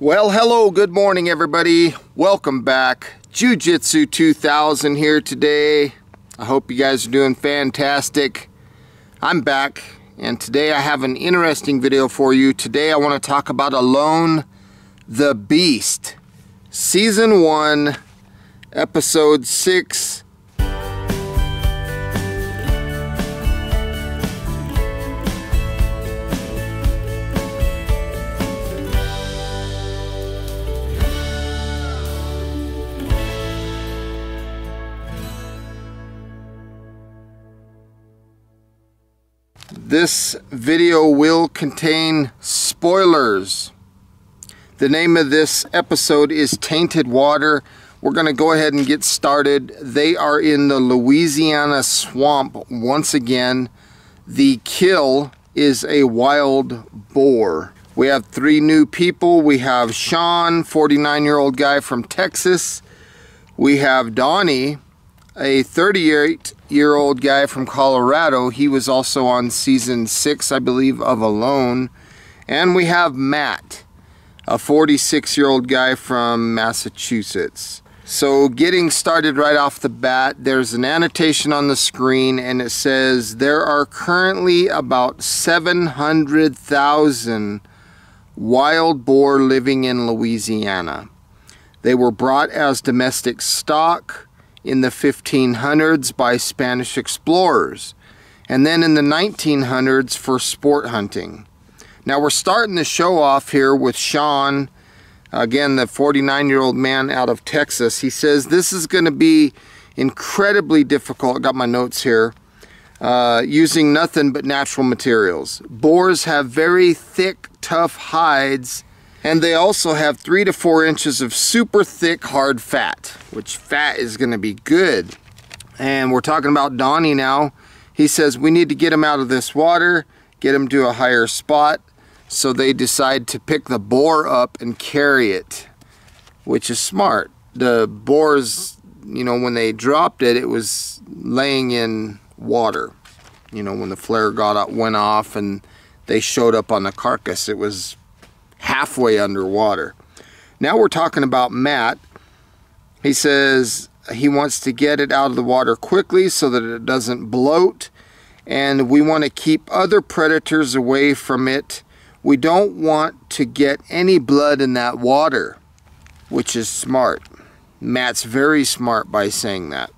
Well, hello, good morning, everybody. Welcome back. Jiu-Jitsu 2000 here today. I hope you guys are doing fantastic. I'm back, and today I have an interesting video for you. Today I want to talk about Alone the Beast. Season 1, Episode 6, This video will contain spoilers. The name of this episode is Tainted Water. We're going to go ahead and get started. They are in the Louisiana swamp once again. The kill is a wild boar. We have three new people. We have Sean, 49 year old guy from Texas. We have Donnie, a 38 year old guy from Colorado. He was also on season six, I believe, of Alone. And we have Matt, a 46 year old guy from Massachusetts. So getting started right off the bat, there's an annotation on the screen and it says there are currently about 700,000 wild boar living in Louisiana. They were brought as domestic stock in the 1500s by Spanish explorers, and then in the 1900s for sport hunting. Now we're starting the show off here with Sean, again the 49 year old man out of Texas. He says this is going to be incredibly difficult. I got my notes here. Uh, using nothing but natural materials. Boars have very thick, tough hides and they also have three to four inches of super thick hard fat, which fat is gonna be good. And we're talking about Donnie now. He says we need to get him out of this water, get him to a higher spot. So they decide to pick the boar up and carry it, which is smart. The boars, you know, when they dropped it, it was laying in water. You know, when the flare got up, went off and they showed up on the carcass, it was halfway underwater. Now we're talking about Matt. He says he wants to get it out of the water quickly so that it doesn't bloat and we want to keep other predators away from it. We don't want to get any blood in that water, which is smart. Matt's very smart by saying that.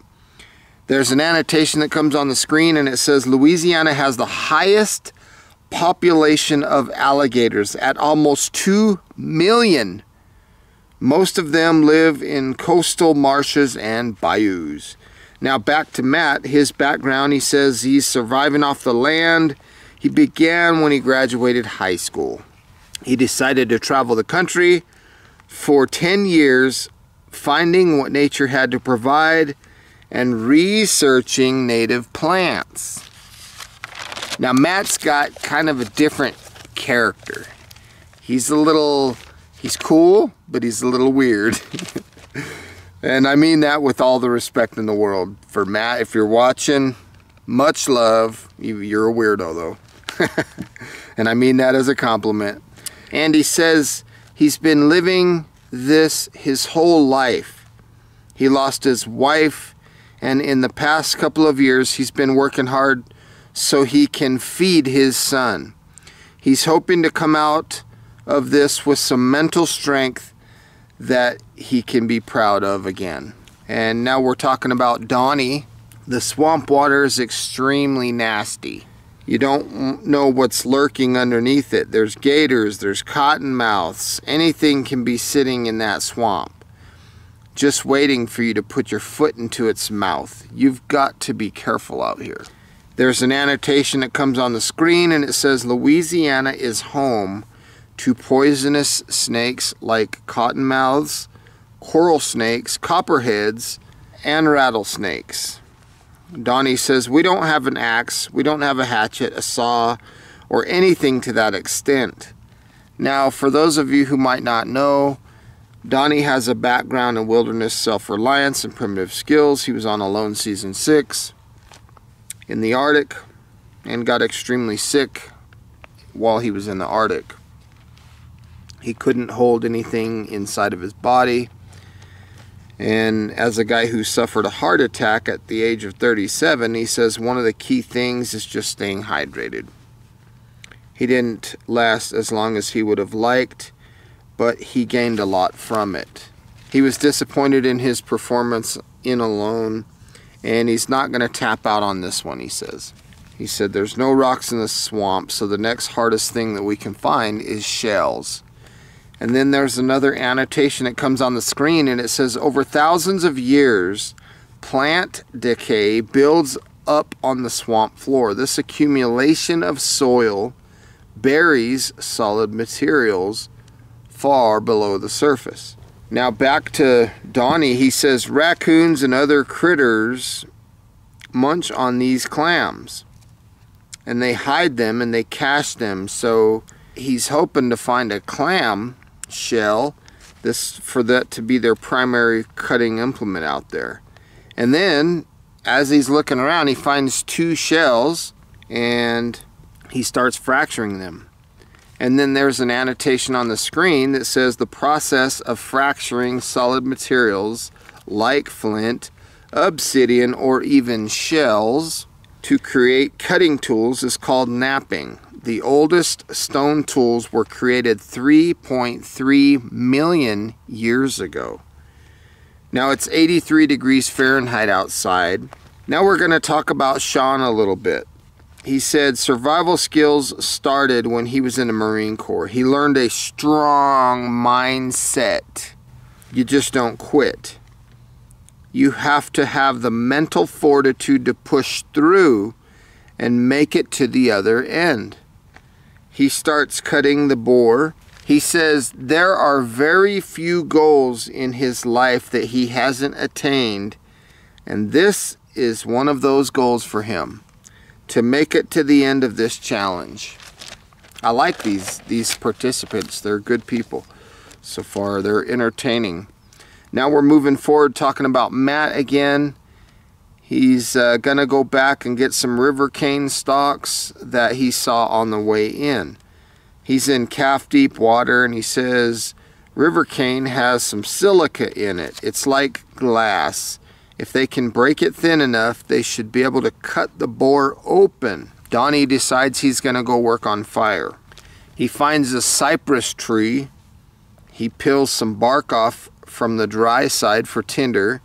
There's an annotation that comes on the screen and it says Louisiana has the highest population of alligators at almost 2 million. Most of them live in coastal marshes and bayous. Now back to Matt, his background, he says he's surviving off the land. He began when he graduated high school. He decided to travel the country for 10 years, finding what nature had to provide and researching native plants. Now Matt's got kind of a different character. He's a little, he's cool, but he's a little weird. and I mean that with all the respect in the world. For Matt, if you're watching, much love. You're a weirdo though. and I mean that as a compliment. And he says he's been living this his whole life. He lost his wife and in the past couple of years he's been working hard so he can feed his son. He's hoping to come out of this with some mental strength that he can be proud of again. And now we're talking about Donnie. The swamp water is extremely nasty. You don't know what's lurking underneath it. There's gators, there's cottonmouths. Anything can be sitting in that swamp. Just waiting for you to put your foot into its mouth. You've got to be careful out here. There's an annotation that comes on the screen and it says Louisiana is home to poisonous snakes like cottonmouths, coral snakes, copperheads, and rattlesnakes. Donnie says, we don't have an axe, we don't have a hatchet, a saw, or anything to that extent. Now, for those of you who might not know, Donnie has a background in wilderness self-reliance and primitive skills. He was on Alone Season 6 in the Arctic and got extremely sick while he was in the Arctic. He couldn't hold anything inside of his body. And as a guy who suffered a heart attack at the age of 37, he says one of the key things is just staying hydrated. He didn't last as long as he would have liked, but he gained a lot from it. He was disappointed in his performance in Alone, and he's not going to tap out on this one, he says. He said, There's no rocks in the swamp, so the next hardest thing that we can find is shells. And then there's another annotation that comes on the screen and it says over thousands of years, plant decay builds up on the swamp floor. This accumulation of soil buries solid materials far below the surface. Now back to Donnie, he says raccoons and other critters munch on these clams and they hide them and they cache them. So he's hoping to find a clam shell this for that to be their primary cutting implement out there. And then as he's looking around he finds two shells and he starts fracturing them and then there's an annotation on the screen that says the process of fracturing solid materials like flint obsidian or even shells to create cutting tools is called knapping the oldest stone tools were created 3.3 million years ago. Now it's 83 degrees Fahrenheit outside. Now we're going to talk about Sean a little bit. He said survival skills started when he was in the Marine Corps. He learned a strong mindset. You just don't quit. You have to have the mental fortitude to push through and make it to the other end he starts cutting the boar. He says there are very few goals in his life that he hasn't attained, and this is one of those goals for him to make it to the end of this challenge. I like these these participants. They're good people so far. They're entertaining. Now we're moving forward talking about Matt again. He's uh, going to go back and get some river cane stalks that he saw on the way in. He's in calf deep water and he says river cane has some silica in it. It's like glass. If they can break it thin enough, they should be able to cut the boar open. Donnie decides he's going to go work on fire. He finds a cypress tree. He peels some bark off from the dry side for tinder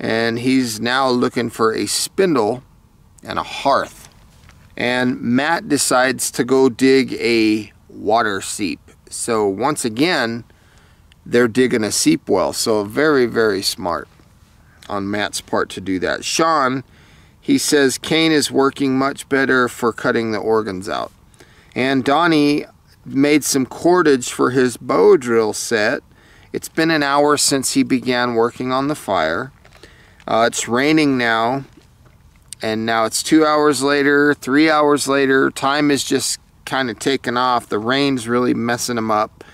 and he's now looking for a spindle and a hearth. And Matt decides to go dig a water seep. So once again, they're digging a seep well. So very, very smart on Matt's part to do that. Sean, he says cane is working much better for cutting the organs out. And Donnie made some cordage for his bow drill set. It's been an hour since he began working on the fire. Uh, it's raining now, and now it's two hours later, three hours later. Time is just kind of taken off. The rain's really messing him up.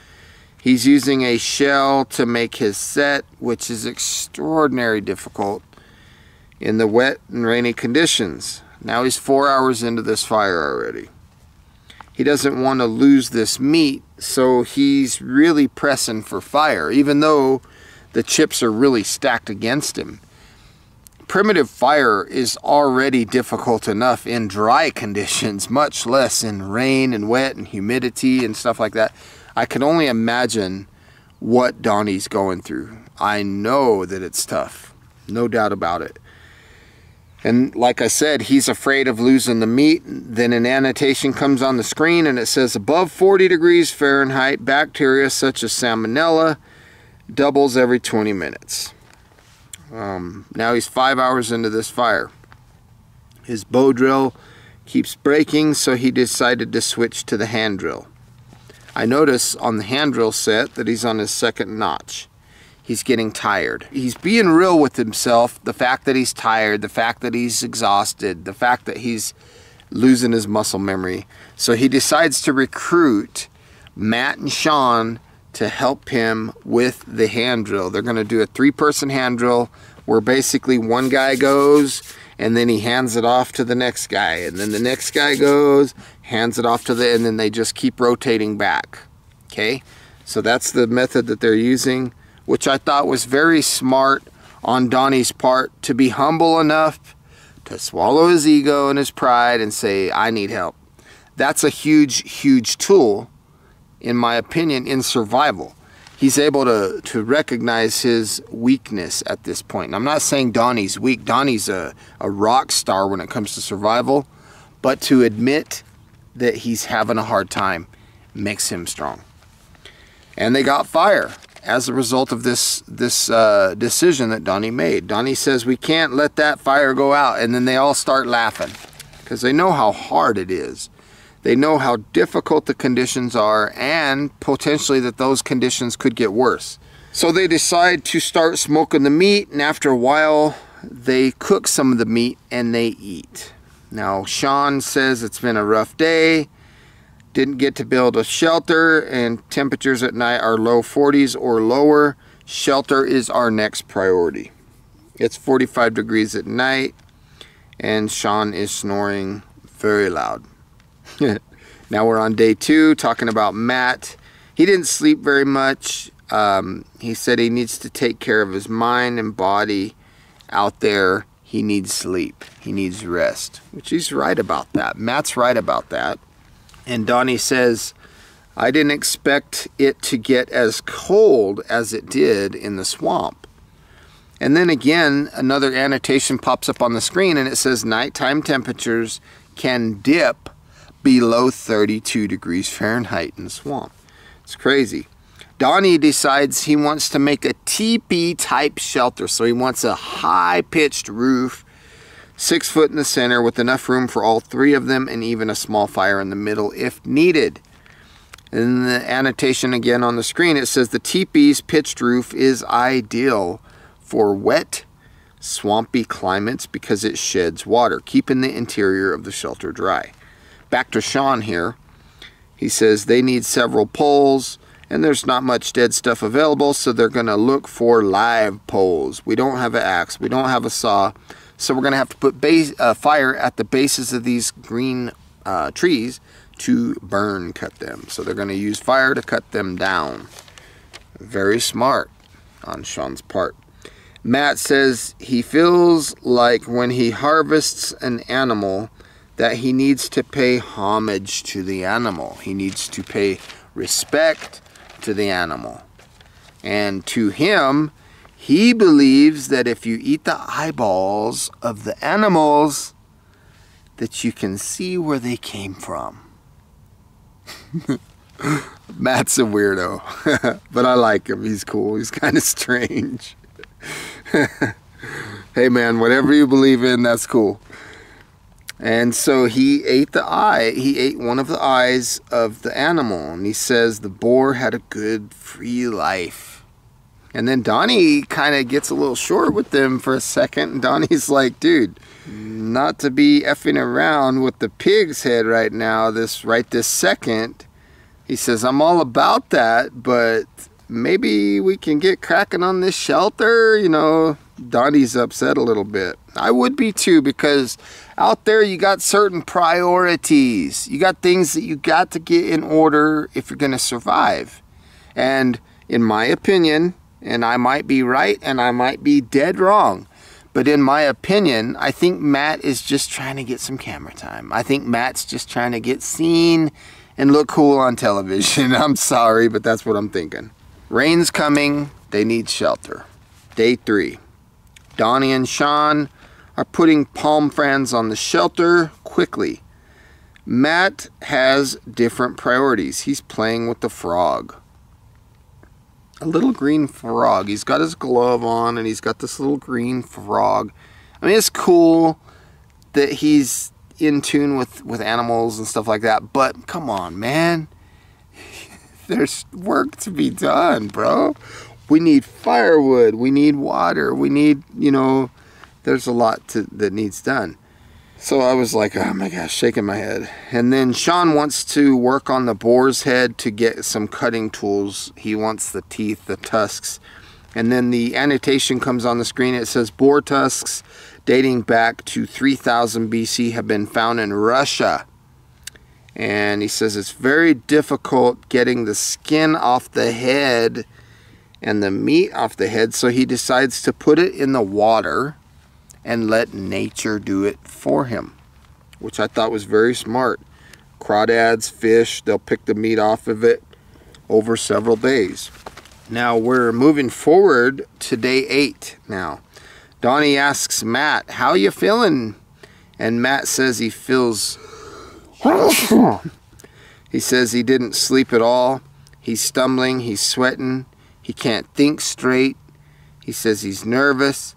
He's using a shell to make his set, which is extraordinarily difficult in the wet and rainy conditions. Now he's four hours into this fire already. He doesn't want to lose this meat, so he's really pressing for fire, even though the chips are really stacked against him primitive fire is already difficult enough in dry conditions, much less in rain and wet and humidity and stuff like that. I can only imagine what Donnie's going through. I know that it's tough, no doubt about it. And like I said, he's afraid of losing the meat. Then an annotation comes on the screen and it says above 40 degrees Fahrenheit, bacteria such as salmonella doubles every 20 minutes. Um, now he's five hours into this fire. His bow drill keeps breaking, so he decided to switch to the hand drill. I notice on the hand drill set that he's on his second notch. He's getting tired. He's being real with himself. The fact that he's tired, the fact that he's exhausted, the fact that he's losing his muscle memory. So he decides to recruit Matt and Sean to help him with the hand drill. They're going to do a three person hand drill where basically one guy goes and then he hands it off to the next guy and then the next guy goes hands it off to the and then they just keep rotating back okay So that's the method that they're using, which I thought was very smart on Donnie's part to be humble enough to swallow his ego and his pride and say, I need help. That's a huge, huge tool, in my opinion, in survival. He's able to, to recognize his weakness at this point. And I'm not saying Donnie's weak. Donnie's a, a rock star when it comes to survival. But to admit that he's having a hard time makes him strong. And they got fire as a result of this this uh, decision that Donnie made. Donnie says we can't let that fire go out, and then they all start laughing because they know how hard it is. They know how difficult the conditions are, and potentially that those conditions could get worse. So they decide to start smoking the meat, and after a while, they cook some of the meat and they eat. Now, Sean says it's been a rough day didn't get to build a shelter and temperatures at night are low 40s or lower. Shelter is our next priority. It's 45 degrees at night and Sean is snoring very loud. now we're on day two talking about Matt. He didn't sleep very much. Um, he said he needs to take care of his mind and body out there. He needs sleep. He needs rest, which he's right about that. Matt's right about that. And Donnie says, I didn't expect it to get as cold as it did in the swamp. And then again, another annotation pops up on the screen and it says nighttime temperatures can dip below 32 degrees Fahrenheit in the swamp. It's crazy. Donnie decides he wants to make a teepee type shelter. So he wants a high pitched roof six foot in the center with enough room for all three of them and even a small fire in the middle if needed. In the annotation again on the screen, it says the teepee's pitched roof is ideal for wet, swampy climates because it sheds water, keeping the interior of the shelter dry. Back to Sean here. He says they need several poles and there's not much dead stuff available, so they're going to look for live poles. We don't have an axe, we don't have a saw, so we're going to have to put base, uh, fire at the bases of these green uh, trees to burn cut them. So they're going to use fire to cut them down. Very smart on Sean's part. Matt says he feels like when he harvests an animal that he needs to pay homage to the animal. He needs to pay respect to the animal. And to him, he believes that if you eat the eyeballs of the animals, that you can see where they came from. Matt's a weirdo, but I like him. He's cool. He's kind of strange. hey man, whatever you believe in, that's cool. And so he ate the eye, he ate one of the eyes of the animal, and he says the boar had a good free life. And then Donnie kind of gets a little short with them for a second. And Donnie's like, dude, not to be effing around with the pig's head right now, this right this second. He says, I'm all about that, but maybe we can get cracking on this shelter. You know, Donnie's upset a little bit. I would be too, because out there you got certain priorities. You got things that you got to get in order if you're going to survive. And in my opinion, and I might be right and I might be dead wrong. But in my opinion, I think Matt is just trying to get some camera time. I think Matt's just trying to get seen and look cool on television. I'm sorry, but that's what I'm thinking. Rain's coming. They need shelter. Day three. Donnie and Sean are putting palm fronds on the shelter quickly. Matt has different priorities. He's playing with the frog a little green frog. He's got his glove on and he's got this little green frog. I mean, it's cool that he's in tune with, with animals and stuff like that, but come on, man. There's work to be done, bro. We need firewood. We need water. We need, you know, there's a lot to, that needs done. So I was like, oh my gosh, shaking my head. And then Sean wants to work on the boar's head to get some cutting tools. He wants the teeth, the tusks. And then the annotation comes on the screen. It says boar tusks dating back to 3000 BC have been found in Russia. And he says it's very difficult getting the skin off the head and the meat off the head. So he decides to put it in the water and let nature do it for him, which I thought was very smart. Crawdads, fish, they'll pick the meat off of it over several days. Now we're moving forward to day eight now. Donnie asks Matt, how you feeling? And Matt says he feels... he says he didn't sleep at all. He's stumbling, he's sweating, he can't think straight. He says he's nervous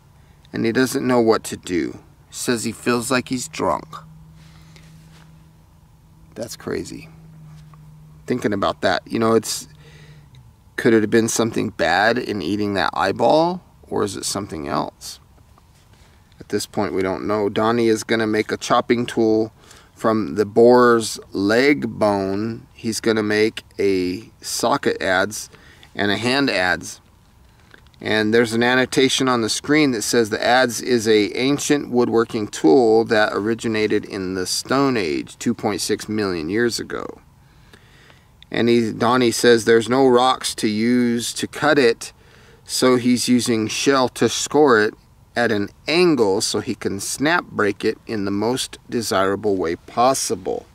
and he doesn't know what to do. Says he feels like he's drunk. That's crazy. Thinking about that, you know, it's could it have been something bad in eating that eyeball or is it something else? At this point, we don't know. Donnie is going to make a chopping tool from the boar's leg bone. He's going to make a socket adze and a hand adze. And there's an annotation on the screen that says the adze is a ancient woodworking tool that originated in the Stone Age 2.6 million years ago. And he, Donnie says there's no rocks to use to cut it, so he's using shell to score it at an angle so he can snap break it in the most desirable way possible.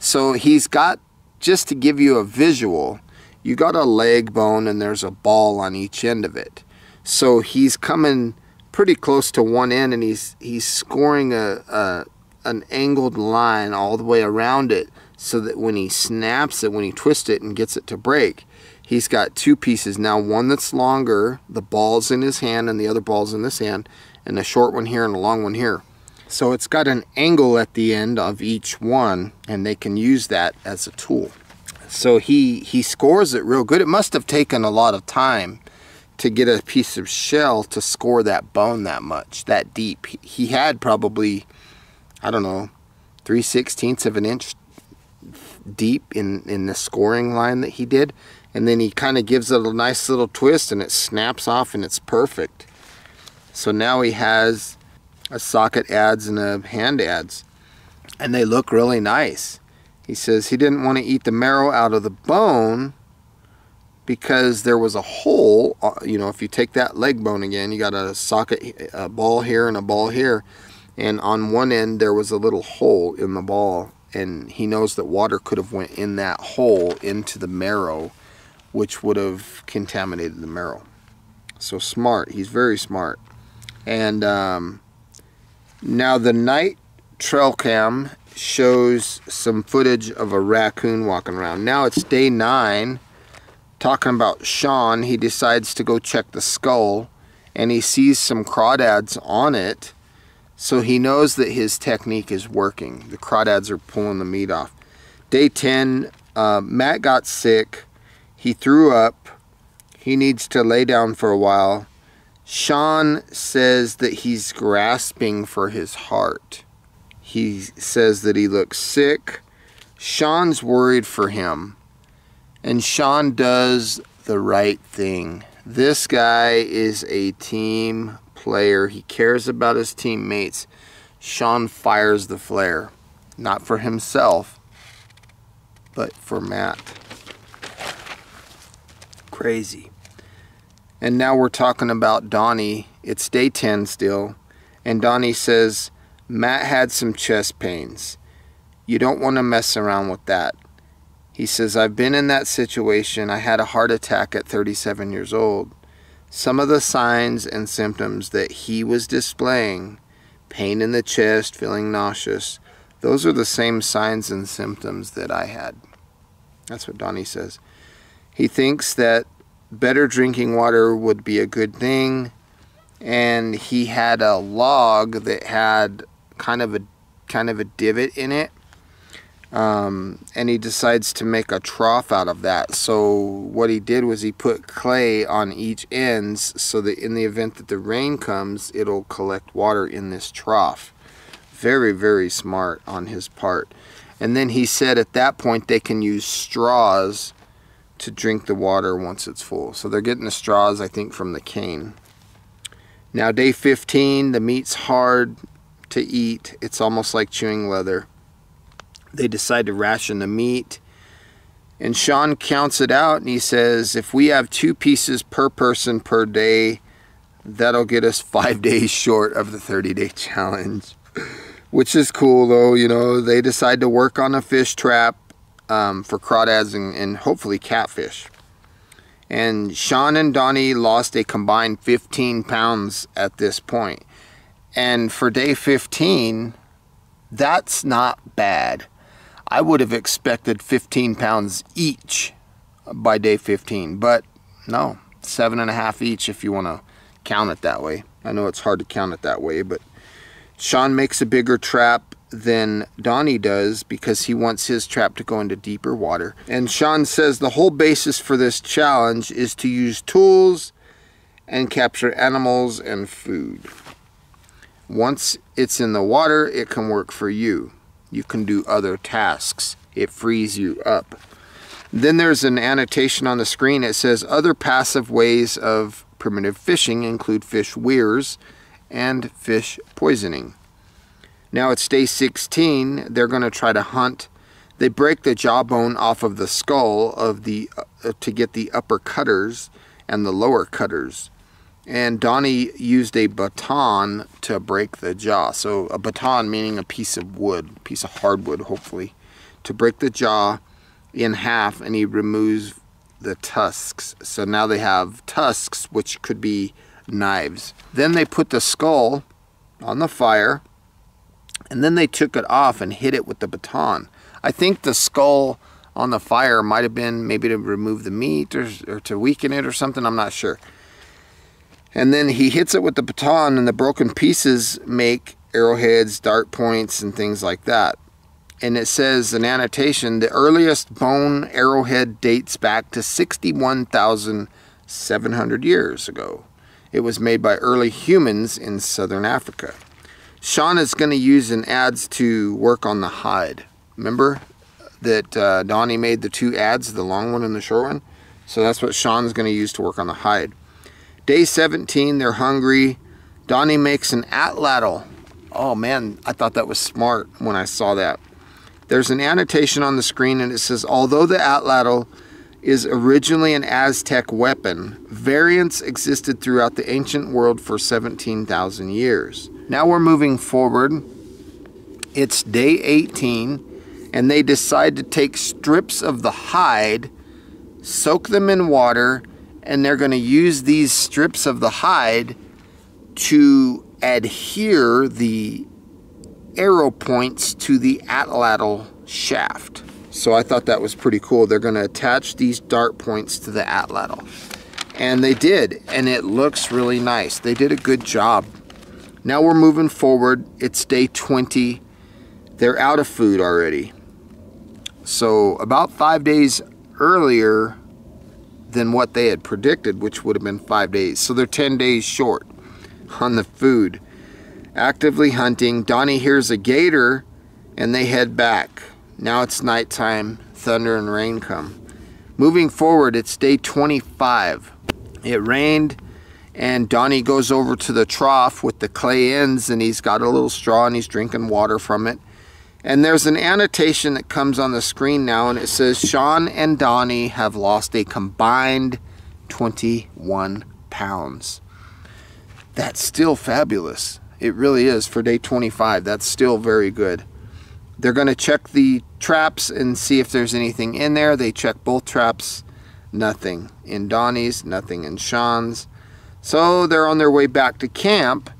So he's got, just to give you a visual, you got a leg bone and there's a ball on each end of it. So he's coming pretty close to one end and he's he's scoring a, a an angled line all the way around it so that when he snaps it, when he twists it and gets it to break, he's got two pieces now. One that's longer, the ball's in his hand and the other ball's in this hand, and a short one here and a long one here. So it's got an angle at the end of each one and they can use that as a tool. So he, he scores it real good. It must have taken a lot of time to get a piece of shell to score that bone that much, that deep. He had probably, I don't know, 3 sixteenths of an inch deep in, in the scoring line that he did. And then he kind of gives it a nice little twist and it snaps off and it's perfect. So now he has a socket adze and a hand adze. And they look really nice. He says he didn't want to eat the marrow out of the bone because there was a hole. Uh, you know, if you take that leg bone again, you got a socket, a ball here and a ball here. And on one end, there was a little hole in the ball. And he knows that water could have went in that hole into the marrow, which would have contaminated the marrow. So smart. He's very smart. And um, now the night trail cam shows some footage of a raccoon walking around. Now it's day nine, talking about Sean. He decides to go check the skull and he sees some crawdads on it. So he knows that his technique is working. The crawdads are pulling the meat off. Day 10, uh, Matt got sick. He threw up. He needs to lay down for a while. Sean says that he's grasping for his heart. He says that he looks sick. Sean's worried for him. And Sean does the right thing. This guy is a team player. He cares about his teammates. Sean fires the flare. Not for himself, but for Matt. Crazy. And now we're talking about Donnie. It's day 10 still. And Donnie says, Matt had some chest pains. You don't want to mess around with that. He says, I've been in that situation. I had a heart attack at 37 years old. Some of the signs and symptoms that he was displaying pain in the chest, feeling nauseous those are the same signs and symptoms that I had. That's what Donnie says. He thinks that better drinking water would be a good thing. And he had a log that had kind of a kind of a divot in it. Um, and he decides to make a trough out of that. So what he did was he put clay on each ends so that in the event that the rain comes, it'll collect water in this trough. Very, very smart on his part. And then he said at that point they can use straws to drink the water once it's full. So they're getting the straws, I think, from the cane. Now day 15, the meat's hard to eat. It's almost like chewing leather. They decide to ration the meat. And Sean counts it out and he says, if we have two pieces per person per day, that'll get us five days short of the 30 day challenge. Which is cool though, you know, they decide to work on a fish trap um, for crawdads and, and hopefully catfish. And Sean and Donnie lost a combined 15 pounds at this point. And for day 15, that's not bad. I would have expected 15 pounds each by day 15, but no, seven and a half each if you want to count it that way. I know it's hard to count it that way, but Sean makes a bigger trap than Donnie does because he wants his trap to go into deeper water. And Sean says the whole basis for this challenge is to use tools and capture animals and food. Once it's in the water, it can work for you. You can do other tasks. It frees you up. Then there's an annotation on the screen. It says other passive ways of primitive fishing include fish weirs and fish poisoning. Now it's day 16. They're going to try to hunt. They break the jawbone off of the skull of the uh, to get the upper cutters and the lower cutters. And Donnie used a baton to break the jaw. So a baton meaning a piece of wood, piece of hardwood, hopefully, to break the jaw in half, and he removes the tusks. So now they have tusks, which could be knives. Then they put the skull on the fire and then they took it off and hit it with the baton. I think the skull on the fire might have been maybe to remove the meat or, or to weaken it or something, I'm not sure. And then he hits it with the baton and the broken pieces make arrowheads, dart points, and things like that. And it says an annotation, the earliest bone arrowhead dates back to 61,700 years ago. It was made by early humans in southern Africa. Sean is going to use an adze to work on the hide. Remember that uh, Donnie made the two adze, the long one and the short one? So that's what Sean's going to use to work on the hide. Day 17, they're hungry. Donnie makes an atlatl. Oh man, I thought that was smart when I saw that. There's an annotation on the screen and it says, although the atlatl is originally an Aztec weapon, variants existed throughout the ancient world for 17,000 years. Now we're moving forward. It's day 18, and they decide to take strips of the hide, soak them in water, and they're going to use these strips of the hide to adhere the arrow points to the atlatl shaft. So I thought that was pretty cool. They're going to attach these dart points to the atlatl. And they did, and it looks really nice. They did a good job now we're moving forward. It's day 20. They're out of food already. So about five days earlier than what they had predicted, which would have been five days. So they're 10 days short on the food. Actively hunting. Donnie hears a gator and they head back. Now it's nighttime. Thunder and rain come. Moving forward, it's day 25. It rained and Donnie goes over to the trough with the clay ends and he's got a little straw and he's drinking water from it. And there's an annotation that comes on the screen now and it says Sean and Donnie have lost a combined 21 pounds. That's still fabulous. It really is for day 25. That's still very good. They're going to check the traps and see if there's anything in there. They check both traps. Nothing in Donnie's, nothing in Sean's. So they're on their way back to camp,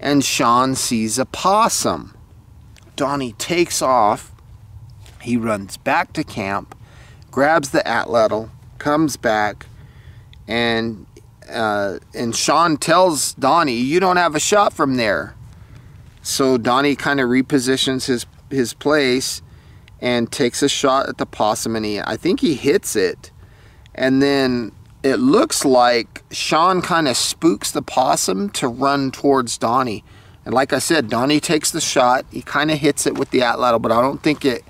and Sean sees a possum. Donnie takes off. He runs back to camp, grabs the atlatl, comes back, and uh, and Sean tells Donnie, "You don't have a shot from there." So Donnie kind of repositions his his place and takes a shot at the possum, and he I think he hits it, and then it looks like Sean kind of spooks the possum to run towards Donnie. And like I said, Donnie takes the shot. He kind of hits it with the atlatl, but I don't think it,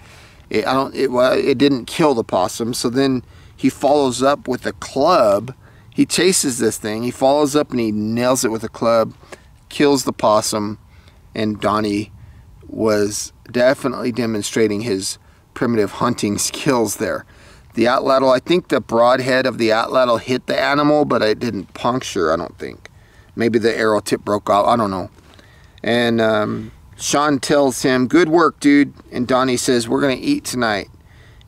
it I don't, it, well, it didn't kill the possum. So then he follows up with a club. He chases this thing. He follows up and he nails it with a club, kills the possum, and Donnie was definitely demonstrating his primitive hunting skills there. The atlatl, I think the broadhead of the atlatl hit the animal, but it didn't puncture, I don't think. Maybe the arrow tip broke off, I don't know. And um, Sean tells him, good work, dude. And Donnie says, we're going to eat tonight.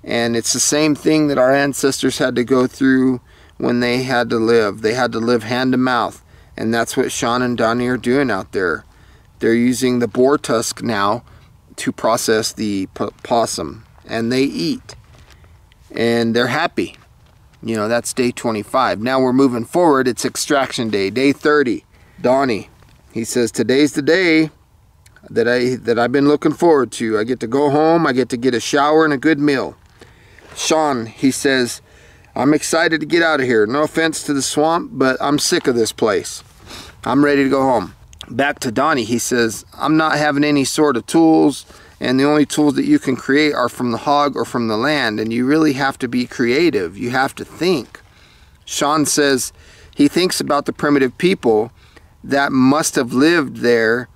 And it's the same thing that our ancestors had to go through when they had to live. They had to live hand to mouth. And that's what Sean and Donnie are doing out there. They're using the boar tusk now to process the possum. And they eat. And they're happy. You know, that's day 25. Now we're moving forward. It's extraction day, day 30. Donnie, he says, today's the day that I that I've been looking forward to. I get to go home, I get to get a shower and a good meal. Sean, he says, I'm excited to get out of here. No offense to the swamp, but I'm sick of this place. I'm ready to go home. Back to Donnie, he says, I'm not having any sort of tools, and the only tools that you can create are from the hog or from the land, and you really have to be creative. You have to think. Sean says he thinks about the primitive people that must have lived there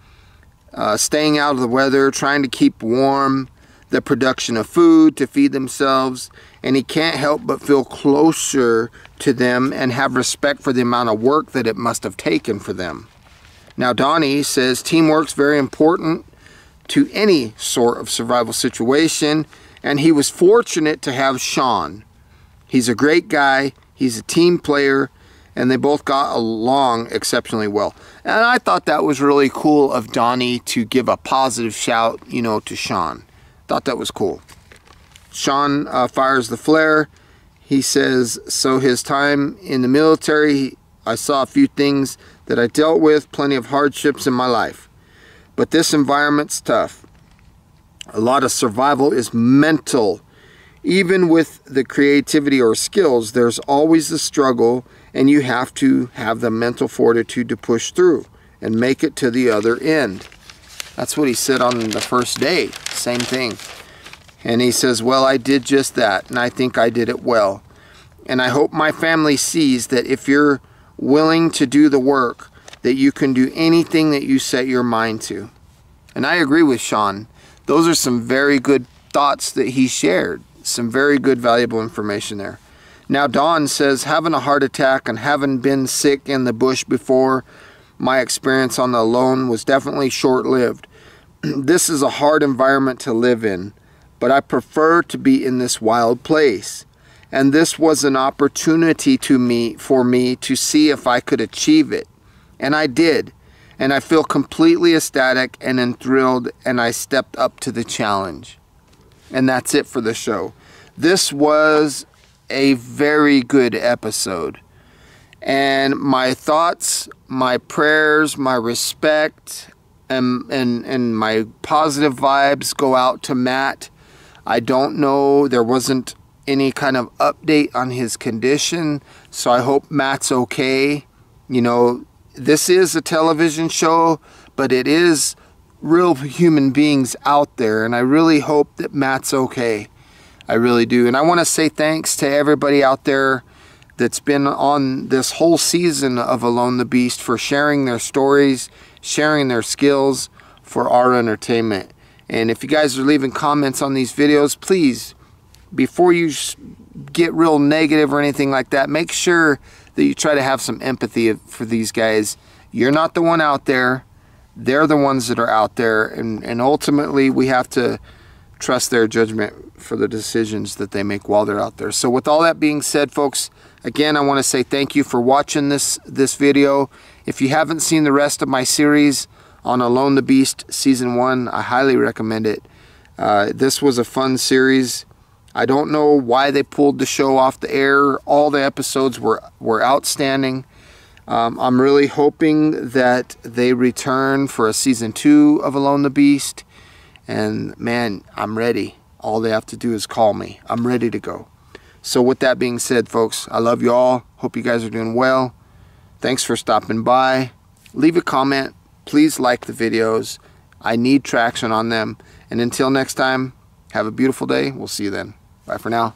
uh, staying out of the weather, trying to keep warm, the production of food to feed themselves, and he can't help but feel closer to them and have respect for the amount of work that it must have taken for them. Now, Donnie says teamwork's very important to any sort of survival situation, and he was fortunate to have Sean. He's a great guy, he's a team player, and they both got along exceptionally well. And I thought that was really cool of Donnie to give a positive shout, you know, to Sean. Thought that was cool. Sean uh, fires the flare. He says, so his time in the military, I saw a few things that I dealt with, plenty of hardships in my life. But this environment's tough. A lot of survival is mental. Even with the creativity or skills, there's always the struggle and you have to have the mental fortitude to push through and make it to the other end. That's what he said on the first day, same thing. And he says, well, I did just that, and I think I did it well. And I hope my family sees that if you're willing to do the work, that you can do anything that you set your mind to. And I agree with Sean. Those are some very good thoughts that he shared. Some very good, valuable information there. Now Don says, having a heart attack and having been sick in the bush before, my experience on the Alone was definitely short-lived. this is a hard environment to live in, but I prefer to be in this wild place. And this was an opportunity to me for me to see if I could achieve it. And I did. And I feel completely ecstatic and enthralled and I stepped up to the challenge. And that's it for the show. This was a very good episode. And my thoughts, my prayers, my respect, and, and, and my positive vibes go out to Matt. I don't know, there wasn't any kind of update on his condition, so I hope Matt's okay. You know, this is a television show, but it is real human beings out there, and I really hope that Matt's okay. I really do. And I want to say thanks to everybody out there that's been on this whole season of Alone the Beast for sharing their stories, sharing their skills for our entertainment. And if you guys are leaving comments on these videos, please, before you get real negative or anything like that, make sure that you try to have some empathy for these guys. You're not the one out there. They're the ones that are out there. And, and ultimately, we have to trust their judgment for the decisions that they make while they're out there. So with all that being said, folks, again, I want to say thank you for watching this, this video. If you haven't seen the rest of my series on Alone the Beast Season 1, I highly recommend it. Uh, this was a fun series. I don't know why they pulled the show off the air. All the episodes were, were outstanding. Um, I'm really hoping that they return for a Season 2 of Alone the Beast. And man, I'm ready. All they have to do is call me. I'm ready to go. So with that being said, folks, I love you all. Hope you guys are doing well. Thanks for stopping by. Leave a comment. Please like the videos. I need traction on them. And until next time, have a beautiful day. We'll see you then. Bye for now.